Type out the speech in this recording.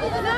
Tunggu!